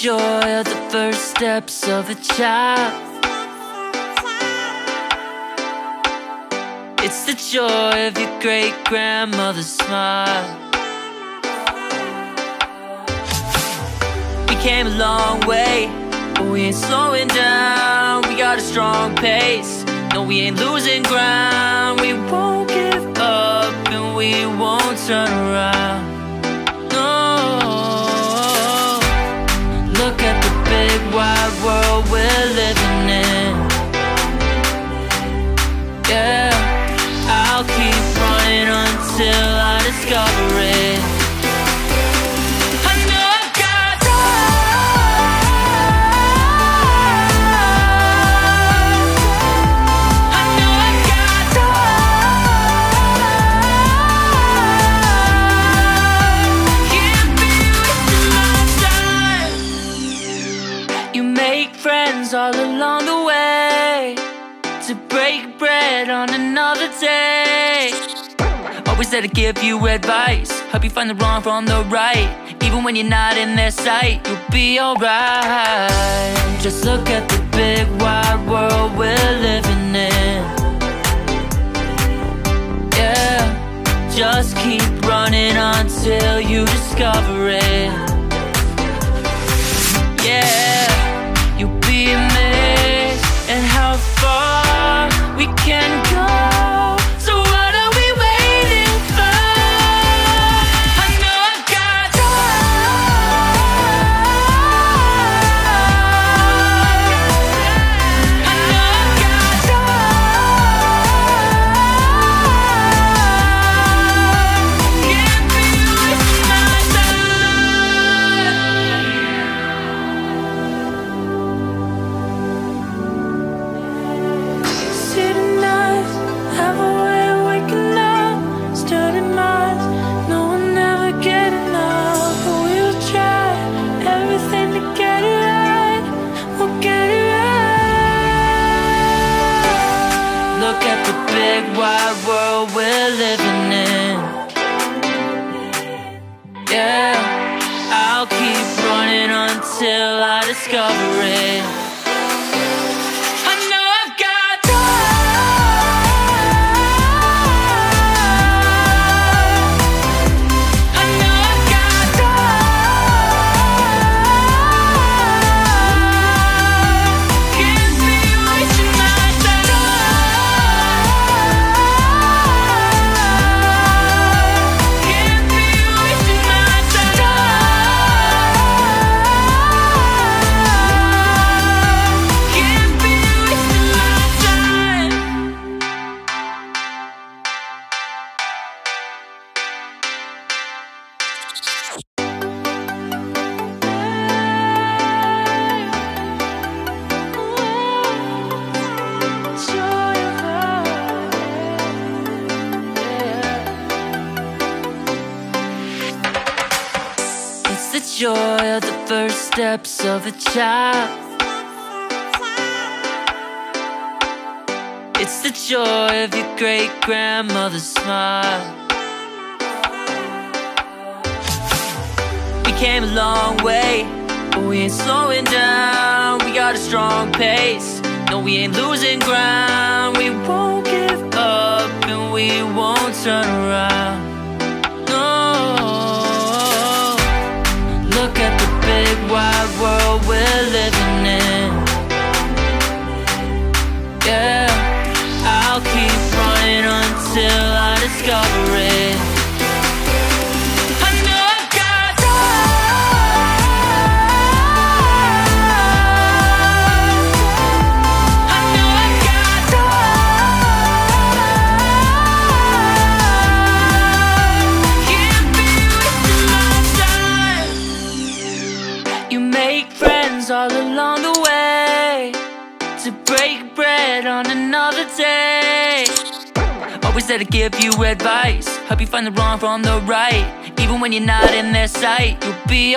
Joy of the first steps of a child. It's the joy of your great grandmother's smile. We came a long way, but we ain't slowing down. We got a strong pace. No, we ain't losing ground. Make friends all along the way to break bread on another day. Always there to give you advice, help you find the wrong from the right. Even when you're not in their sight, you'll be alright. Just look at the big wide world we're living in. Yeah, just keep running until you discover it. Big wide world we're living in. Yeah, I'll keep running until I discover it. Joy of the first steps of a child. It's the joy of your great grandmother's smile. We came a long way, but we ain't slowing down. We got a strong pace. No, we ain't losing ground. We won't give up and we won't turn around. Time. You make friends all along the way to break bread on another day. Always there to give you advice, help you find the wrong from the right. Even when you're not in their sight, you'll be.